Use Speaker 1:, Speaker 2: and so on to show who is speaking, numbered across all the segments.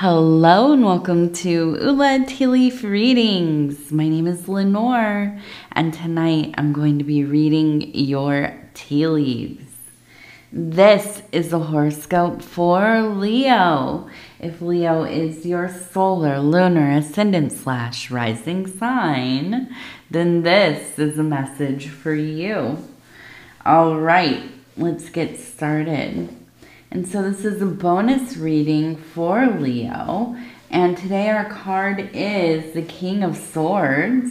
Speaker 1: Hello and welcome to Ula Tea Leaf Readings. My name is Lenore and tonight I'm going to be reading your tea leaves. This is the horoscope for Leo. If Leo is your solar, lunar, ascendant slash rising sign, then this is a message for you. All right, let's get started. And so this is a bonus reading for Leo. And today our card is the King of Swords.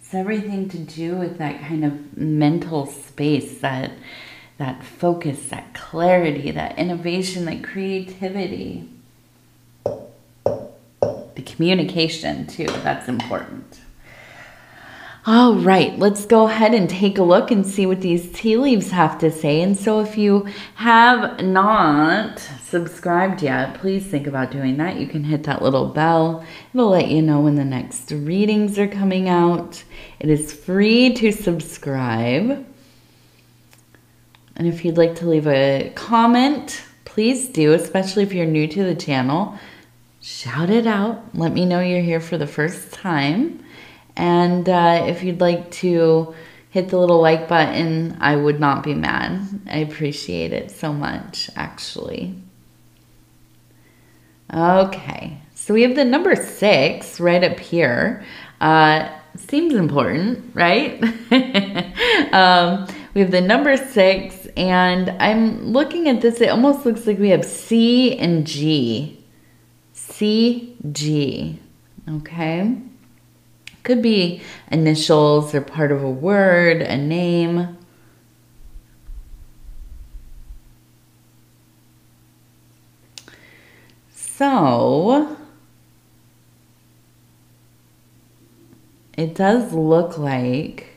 Speaker 1: It's everything to do with that kind of mental space, that that focus, that clarity, that innovation, that creativity. The communication too, that's important. All right, let's go ahead and take a look and see what these tea leaves have to say. And so if you have not subscribed yet, please think about doing that. You can hit that little bell. It'll let you know when the next readings are coming out. It is free to subscribe. And if you'd like to leave a comment, please do, especially if you're new to the channel. Shout it out. Let me know you're here for the first time. And uh, if you'd like to hit the little like button, I would not be mad. I appreciate it so much, actually. Okay, so we have the number six right up here. Uh, seems important, right? um, we have the number six, and I'm looking at this, it almost looks like we have C and G. C, G, okay? Could be initials or part of a word, a name. So, it does look like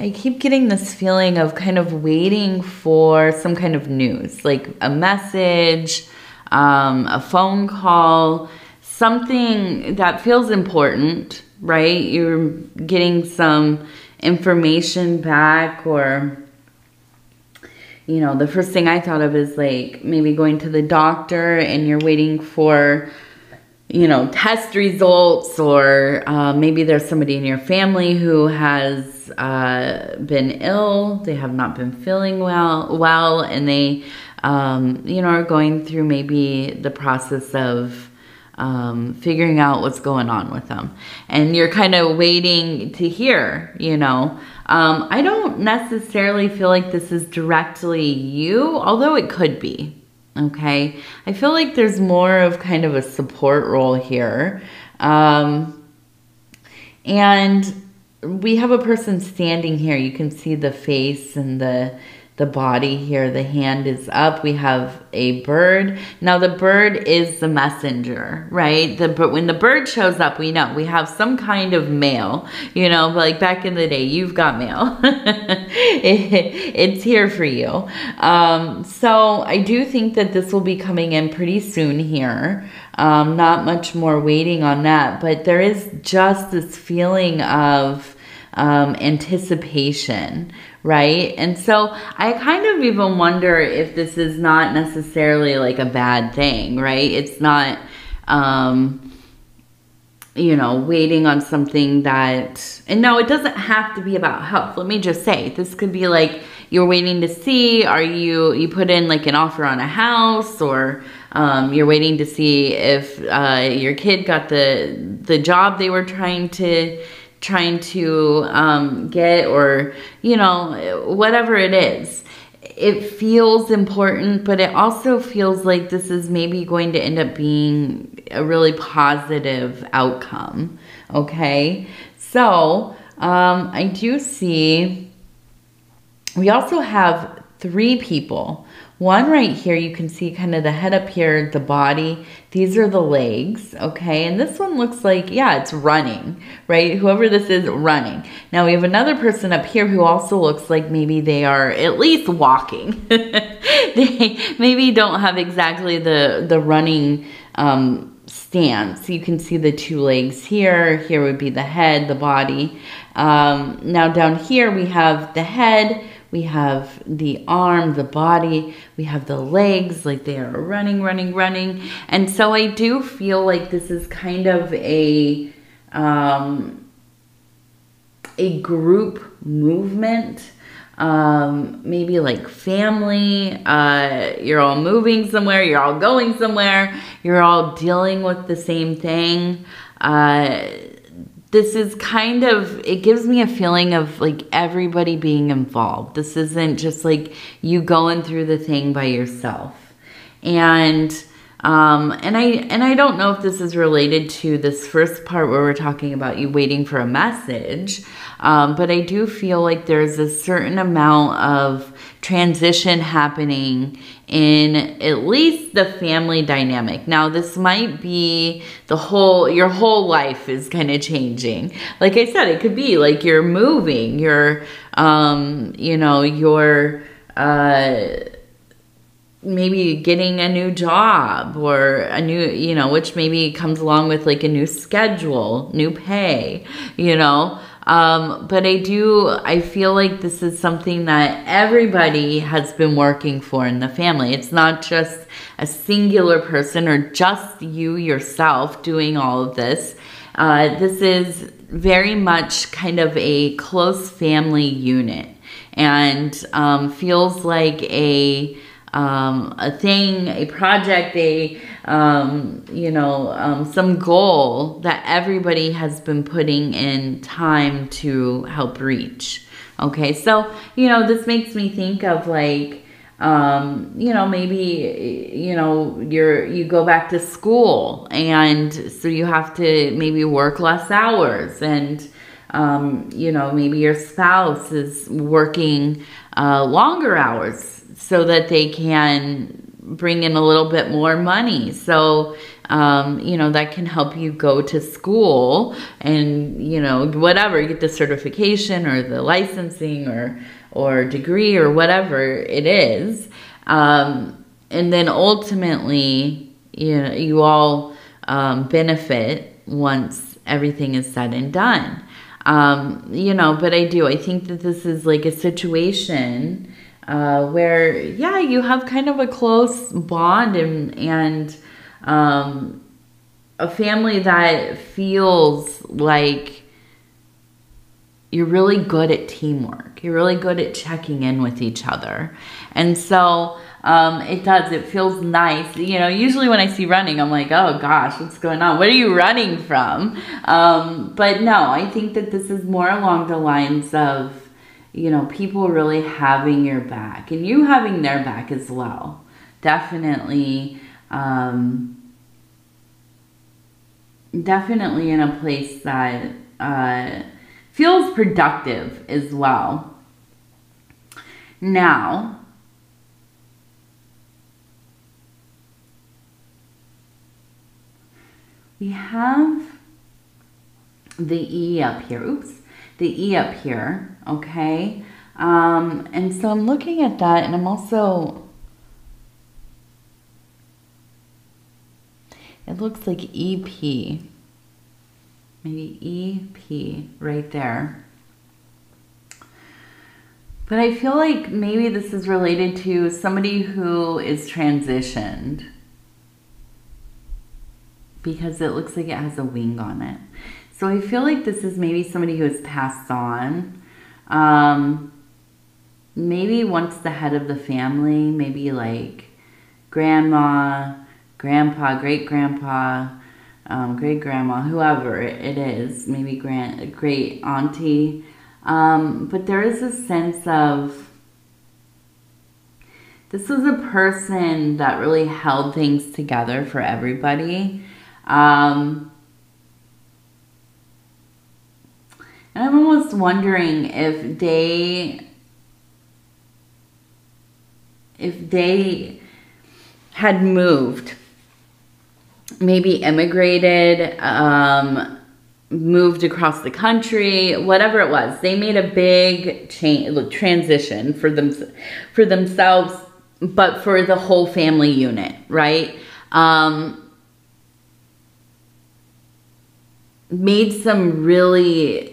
Speaker 1: I keep getting this feeling of kind of waiting for some kind of news, like a message, um, a phone call, something that feels important, right? You're getting some information back or you know, the first thing I thought of is like maybe going to the doctor and you're waiting for you know, test results, or uh, maybe there's somebody in your family who has uh, been ill, they have not been feeling well, well, and they, um, you know, are going through maybe the process of um, figuring out what's going on with them. And you're kind of waiting to hear, you know. Um, I don't necessarily feel like this is directly you, although it could be, Okay. I feel like there's more of kind of a support role here. Um, and we have a person standing here. You can see the face and the the body here. The hand is up. We have a bird. Now the bird is the messenger, right? The but when the bird shows up, we know we have some kind of mail. You know, like back in the day, you've got mail. it, it's here for you. Um, so I do think that this will be coming in pretty soon here. Um, not much more waiting on that, but there is just this feeling of um, anticipation, right? And so I kind of even wonder if this is not necessarily like a bad thing, right? It's not, um, you know, waiting on something that, and no, it doesn't have to be about health. Let me just say, this could be like you're waiting to see, are you, you put in like an offer on a house or, um, you're waiting to see if uh, your kid got the the job they were trying to trying to um, get or, you know, whatever it is. It feels important, but it also feels like this is maybe going to end up being a really positive outcome. Okay. So um, I do see, we also have three people one right here, you can see kind of the head up here, the body. These are the legs, okay? And this one looks like, yeah, it's running, right? Whoever this is, running. Now we have another person up here who also looks like maybe they are at least walking. they maybe don't have exactly the, the running um, stance. You can see the two legs here. Here would be the head, the body. Um, now down here we have the head, we have the arm, the body, we have the legs, like they are running, running, running. And so I do feel like this is kind of a, um, a group movement um, maybe like family, uh, you're all moving somewhere, you're all going somewhere, you're all dealing with the same thing. Uh, this is kind of, it gives me a feeling of like everybody being involved. This isn't just like you going through the thing by yourself. And um, and I and I don't know if this is related to this first part where we're talking about you waiting for a message, um, but I do feel like there's a certain amount of transition happening in at least the family dynamic. Now, this might be the whole, your whole life is kind of changing. Like I said, it could be like you're moving, you're, um, you know, you're, uh, maybe getting a new job or a new, you know, which maybe comes along with like a new schedule, new pay, you know. Um, but I do, I feel like this is something that everybody has been working for in the family. It's not just a singular person or just you yourself doing all of this. Uh, this is very much kind of a close family unit and um, feels like a um, a thing, a project, a, um, you know, um, some goal that everybody has been putting in time to help reach. Okay, so, you know, this makes me think of like, um, you know, maybe, you know, you're, you go back to school and so you have to maybe work less hours and, um, you know, maybe your spouse is working uh, longer hours so that they can bring in a little bit more money. So, um, you know, that can help you go to school and, you know, whatever, get the certification or the licensing or, or degree or whatever it is. Um, and then ultimately, you know, you all um, benefit once everything is said and done. Um, you know, but I do, I think that this is like a situation uh, where yeah you have kind of a close bond and and um, a family that feels like you're really good at teamwork. You're really good at checking in with each other. And so um, it does. It feels nice. You know usually when i see running i'm like oh gosh what's going on? What are you running from? Um, but no i think that this is more along the lines of you know, people really having your back and you having their back as well. Definitely, um, definitely in a place that uh, feels productive as well. Now, we have the E up here. Oops the E up here, okay? Um, and so I'm looking at that and I'm also, it looks like EP, maybe EP right there. But I feel like maybe this is related to somebody who is transitioned because it looks like it has a wing on it. So I feel like this is maybe somebody who has passed on. Um, maybe once the head of the family, maybe like grandma, grandpa, great grandpa, um, great grandma, whoever it is, maybe grand, great auntie. Um, but there is a sense of this was a person that really held things together for everybody. Um, And I'm almost wondering if they if they had moved, maybe immigrated, um, moved across the country, whatever it was, they made a big change, transition for them, for themselves, but for the whole family unit, right? Um, made some really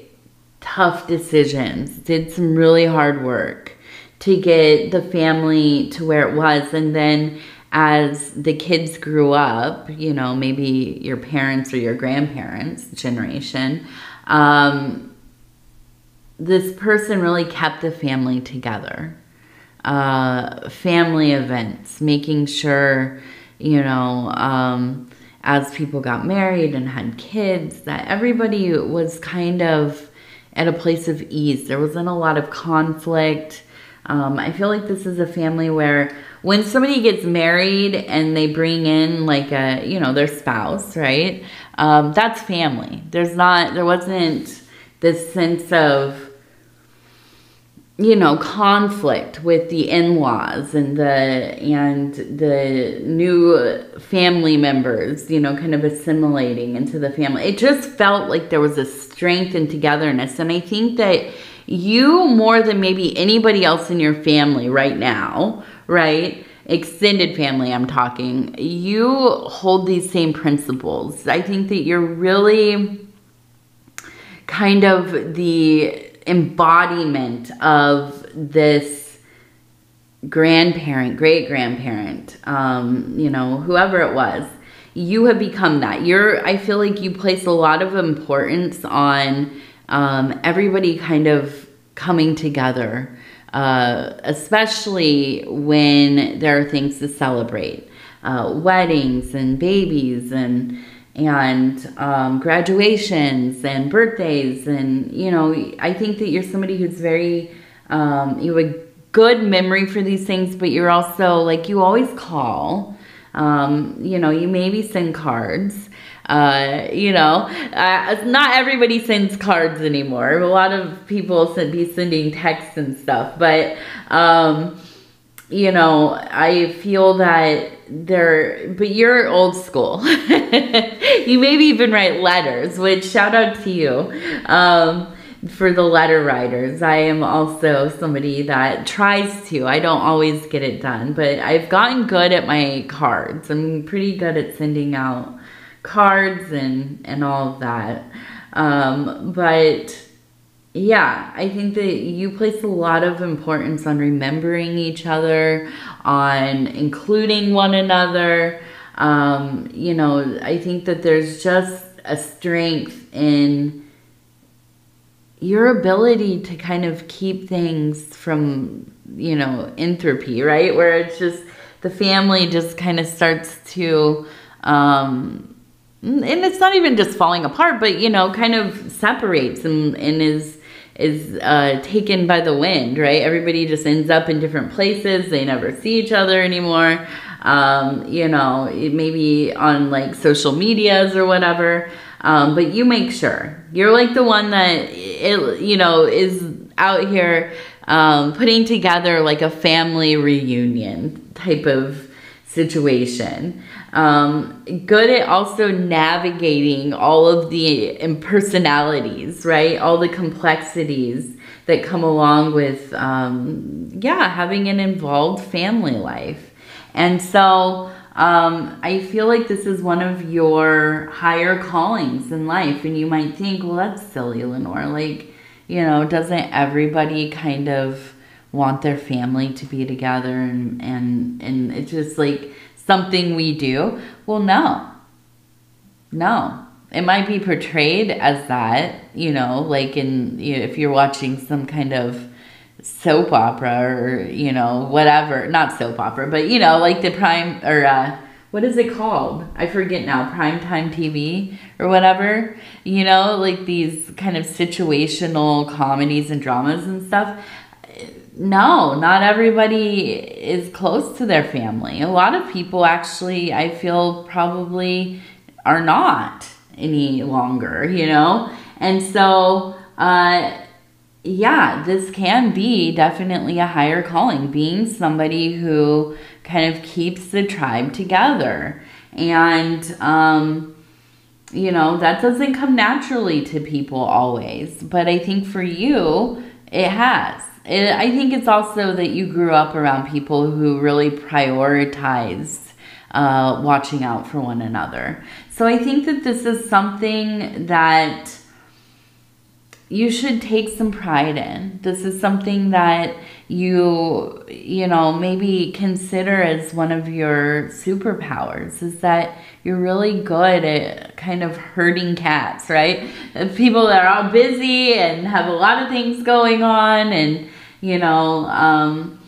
Speaker 1: tough decisions, did some really hard work to get the family to where it was. And then as the kids grew up, you know, maybe your parents or your grandparents' generation, um, this person really kept the family together. Uh, family events, making sure, you know, um, as people got married and had kids, that everybody was kind of at a place of ease. There wasn't a lot of conflict. Um, I feel like this is a family where when somebody gets married and they bring in like a, you know, their spouse, right? Um, that's family. There's not, there wasn't this sense of, you know conflict with the in-laws and the and the new family members you know kind of assimilating into the family. It just felt like there was a strength and togetherness. And i think that you more than maybe anybody else in your family right now right extended family i'm talking you hold these same principles. I think that you're really kind of the embodiment of this grandparent, great grandparent, um, you know, whoever it was. You have become that. You're, I feel like you place a lot of importance on um, everybody kind of coming together, uh, especially when there are things to celebrate. Uh, weddings and babies and and um, graduations and birthdays and you know i think that you're somebody who's very um, you have a good memory for these things but you're also like you always call. Um, you know you maybe send cards. Uh, you know uh, not everybody sends cards anymore. A lot of people send, be sending texts and stuff but um, you know i feel that they're but you're old school. You maybe even write letters which shout out to you um, for the letter writers. I am also somebody that tries to. I don't always get it done but i've gotten good at my cards. I'm pretty good at sending out cards and and all of that. Um, but yeah, I think that you place a lot of importance on remembering each other, on including one another. Um, you know, I think that there's just a strength in your ability to kind of keep things from, you know, entropy, right? Where it's just the family just kind of starts to, um, and it's not even just falling apart, but, you know, kind of separates and, and is is uh, taken by the wind, right? Everybody just ends up in different places. They never see each other anymore. Um, you know, maybe on like social medias or whatever. Um, but you make sure you're like the one that it, you know is out here um, putting together like a family reunion type of situation. Um, good at also navigating all of the impersonalities, right? All the complexities that come along with, um, yeah, having an involved family life. And so um, I feel like this is one of your higher callings in life. And you might think, well, that's silly, Lenore. Like, you know, doesn't everybody kind of want their family to be together and, and, and it's just like, something we do? Well, no. No. It might be portrayed as that, you know, like in, you know, if you're watching some kind of soap opera or, you know, whatever. Not soap opera, but, you know, like the prime, or, uh, what is it called? I forget now, primetime TV or whatever. You know, like these kind of situational comedies and dramas and stuff no, not everybody is close to their family. A lot of people actually, I feel, probably are not any longer, you know? And so, uh, yeah, this can be definitely a higher calling, being somebody who kind of keeps the tribe together. And, um, you know, that doesn't come naturally to people always. But I think for you, it has. I think it's also that you grew up around people who really prioritized uh, watching out for one another. So I think that this is something that you should take some pride in. This is something that you, you know, maybe consider as one of your superpowers is that you're really good at kind of herding cats, right? People that are all busy and have a lot of things going on and, you know, um,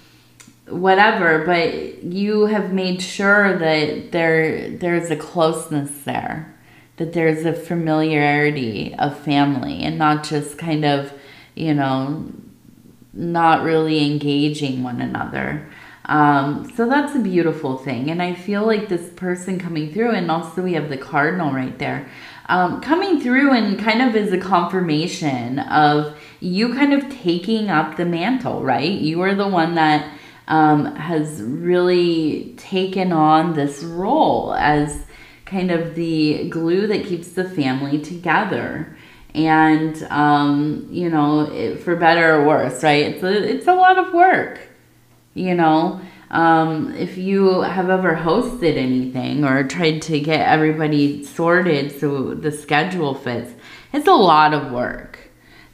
Speaker 1: whatever, but you have made sure that there there's a closeness there that there's a familiarity of family and not just kind of, you know, not really engaging one another. Um, so that's a beautiful thing. And I feel like this person coming through, and also we have the cardinal right there, um, coming through and kind of is a confirmation of you kind of taking up the mantle, right? You are the one that um, has really taken on this role as kind of the glue that keeps the family together. And um, you know it, for better or worse right? It's a, it's a lot of work you know um, if you have ever hosted anything or tried to get everybody sorted so the schedule fits it's a lot of work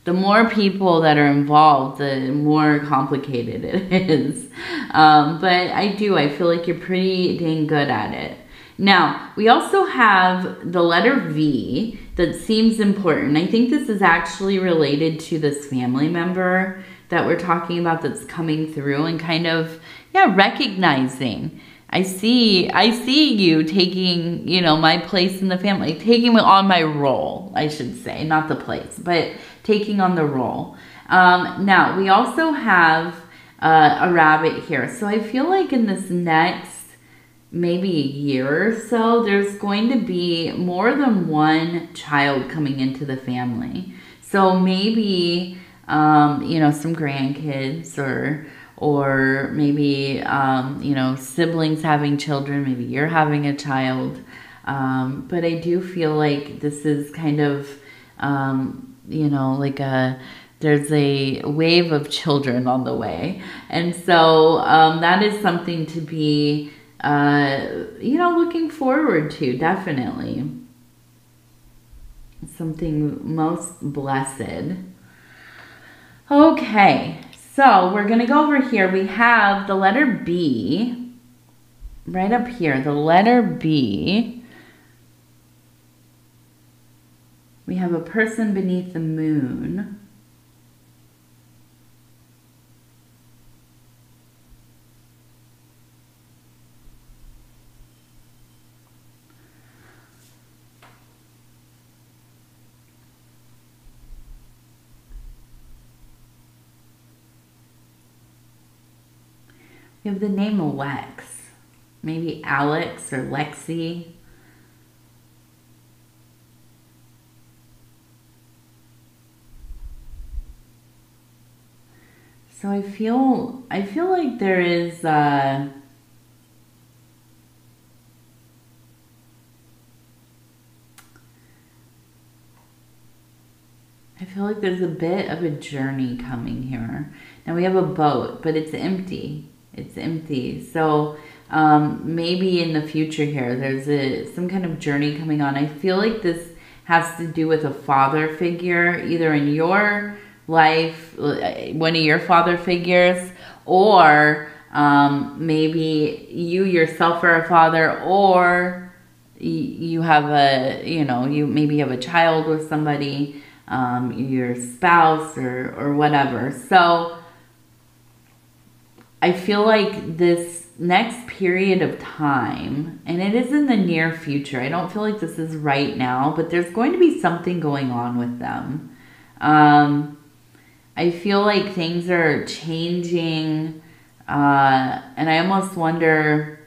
Speaker 1: the more people that are involved, the more complicated it is. Um, but I do, I feel like you're pretty dang good at it. Now, we also have the letter V that seems important. I think this is actually related to this family member that we're talking about that's coming through and kind of, yeah, recognizing. I see, I see you taking, you know, my place in the family, taking on my role, I should say, not the place, but taking on the role. Um, now, we also have uh, a rabbit here. So I feel like in this next maybe a year or so, there's going to be more than one child coming into the family. So maybe, um, you know, some grandkids or or maybe, um, you know, siblings having children, maybe you're having a child. Um, but I do feel like this is kind of, um, you know, like a, there's a wave of children on the way. And so um, that is something to be uh, you know, looking forward to, definitely. Something most blessed. Okay, so we're going to go over here. We have the letter B right up here, the letter B. We have a person beneath the moon. You have the name of Lex. Maybe Alex or Lexi. So I feel I feel like there is uh, I feel like there's a bit of a journey coming here. Now we have a boat, but it's empty it's empty. So um, maybe in the future here, there's a some kind of journey coming on. I feel like this has to do with a father figure, either in your life, uh, one of your father figures, or um, maybe you yourself are a father, or you have a, you know, you maybe have a child with somebody, um, your spouse or, or whatever. So I feel like this next period of time, and it is in the near future, I don't feel like this is right now, but there's going to be something going on with them. Um, I feel like things are changing, uh, and I almost wonder.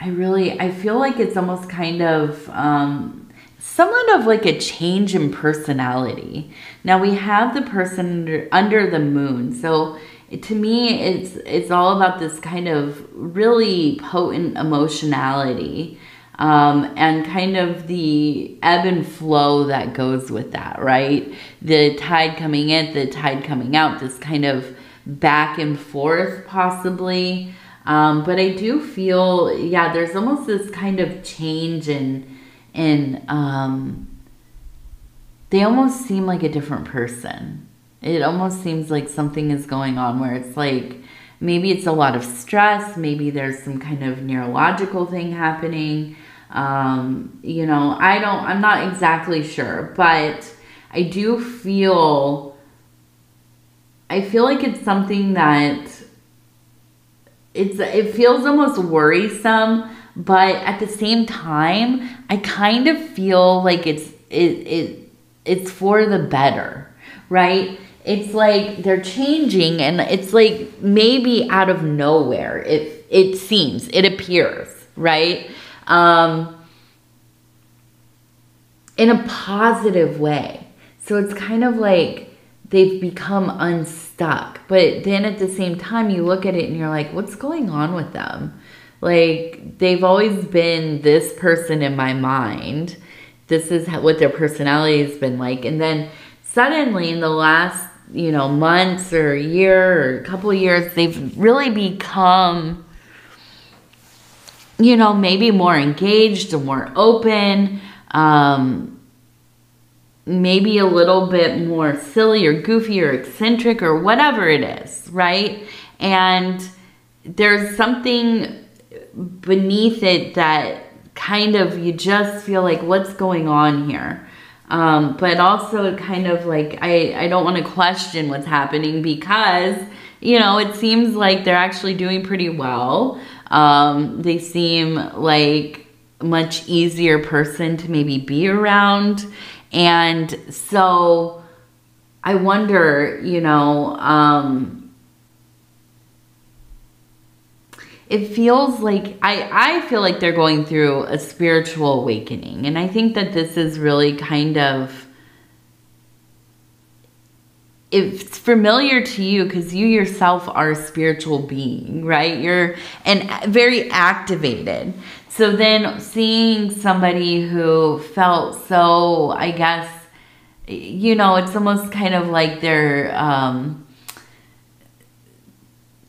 Speaker 1: I really, I feel like it's almost kind of um, somewhat of like a change in personality. Now we have the person under, under the moon. So to me, it's, it's all about this kind of really potent emotionality. Um, and kind of the ebb and flow that goes with that, right? The tide coming in, the tide coming out, this kind of back and forth possibly. Um, but I do feel, yeah, there's almost this kind of change in, in, um, they almost seem like a different person. It almost seems like something is going on where it's like, maybe it's a lot of stress, maybe there's some kind of neurological thing happening. Um, you know, I don't, I'm not exactly sure, but I do feel, I feel like it's something that it's it feels almost worrisome but at the same time i kind of feel like it's it, it it's for the better right it's like they're changing and it's like maybe out of nowhere it it seems it appears right um in a positive way so it's kind of like they've become unstuck. But then at the same time, you look at it and you're like, what's going on with them? Like, they've always been this person in my mind. This is what their personality has been like. And then suddenly, in the last, you know, months or year or a couple years, they've really become, you know, maybe more engaged or more open. Um, maybe a little bit more silly or goofy or eccentric or whatever it is, right? And there's something beneath it that kind of you just feel like what's going on here. Um, but also kind of like I, I don't want to question what's happening because you know it seems like they're actually doing pretty well. Um, they seem like much easier person to maybe be around and so I wonder, you know, um, it feels like I, I feel like they're going through a spiritual awakening. And I think that this is really kind of it's familiar to you because you yourself are a spiritual being, right? You're and very activated. So then seeing somebody who felt so, I guess, you know, it's almost kind of like they're, um,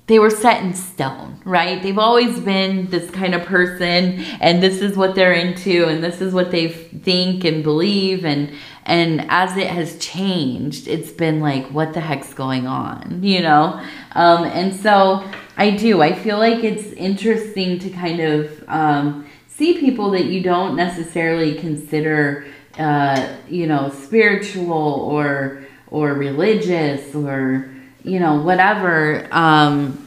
Speaker 1: they were set in stone, right? They've always been this kind of person and this is what they're into and this is what they think and believe and and as it has changed, it's been like what the heck's going on, you know? Um, and so I do. I feel like it's interesting to kind of um, see people that you don't necessarily consider, uh, you know, spiritual or or religious or you know whatever. Um,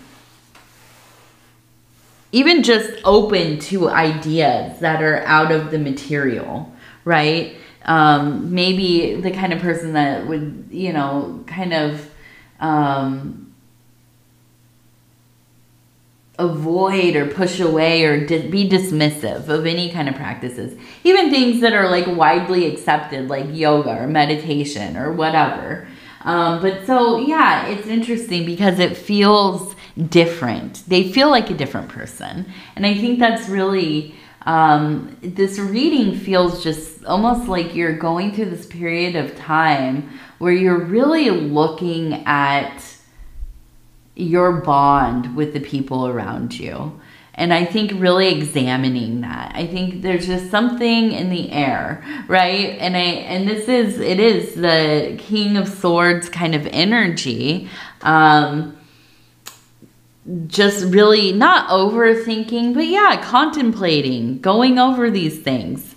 Speaker 1: even just open to ideas that are out of the material, right? Um, maybe the kind of person that would, you know, kind of um, avoid or push away or di be dismissive of any kind of practices. Even things that are like widely accepted, like yoga or meditation or whatever. Um, but so, yeah, it's interesting because it feels different. They feel like a different person. And I think that's really, um, this reading feels just almost like you're going through this period of time where you're really looking at your bond with the people around you. And I think really examining that. I think there's just something in the air, right? And I and this is it is the King of Swords kind of energy. Um just really not overthinking, but yeah, contemplating, going over these things,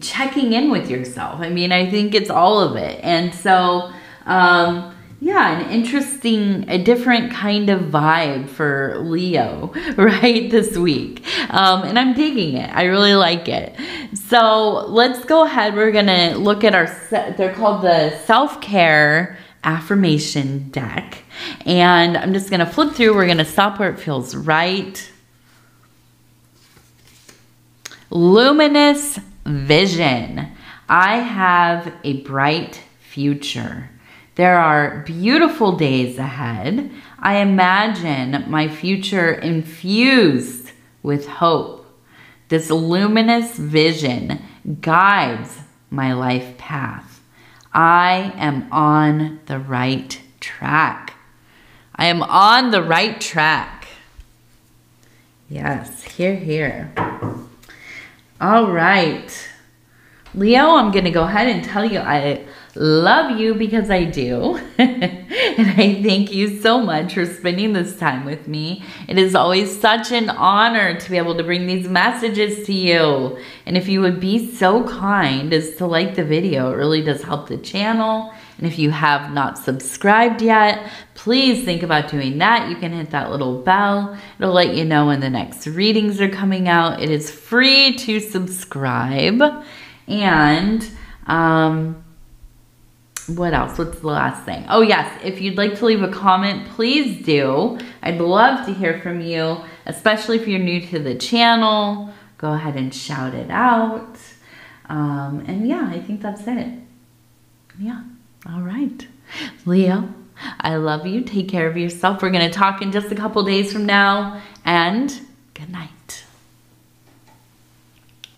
Speaker 1: checking in with yourself. I mean, I think it's all of it. And so um yeah, an interesting, a different kind of vibe for Leo, right, this week. Um, and I'm digging it. I really like it. So let's go ahead. We're going to look at our, they're called the self-care affirmation deck. And I'm just going to flip through. We're going to stop where it feels right. Luminous vision. I have a bright future. There are beautiful days ahead. I imagine my future infused with hope. This luminous vision guides my life path. I am on the right track. I am on the right track. Yes, here, here. All right. Leo, I'm going to go ahead and tell you I love you because I do. and I thank you so much for spending this time with me. It is always such an honor to be able to bring these messages to you. And if you would be so kind as to like the video, it really does help the channel. And if you have not subscribed yet, please think about doing that. You can hit that little bell. It'll let you know when the next readings are coming out. It is free to subscribe. And um, what else? What's the last thing? Oh, yes. If you'd like to leave a comment, please do. I'd love to hear from you, especially if you're new to the channel. Go ahead and shout it out. Um, and yeah, I think that's it. Yeah. All right. Leo, I love you. Take care of yourself. We're going to talk in just a couple days from now. And good night.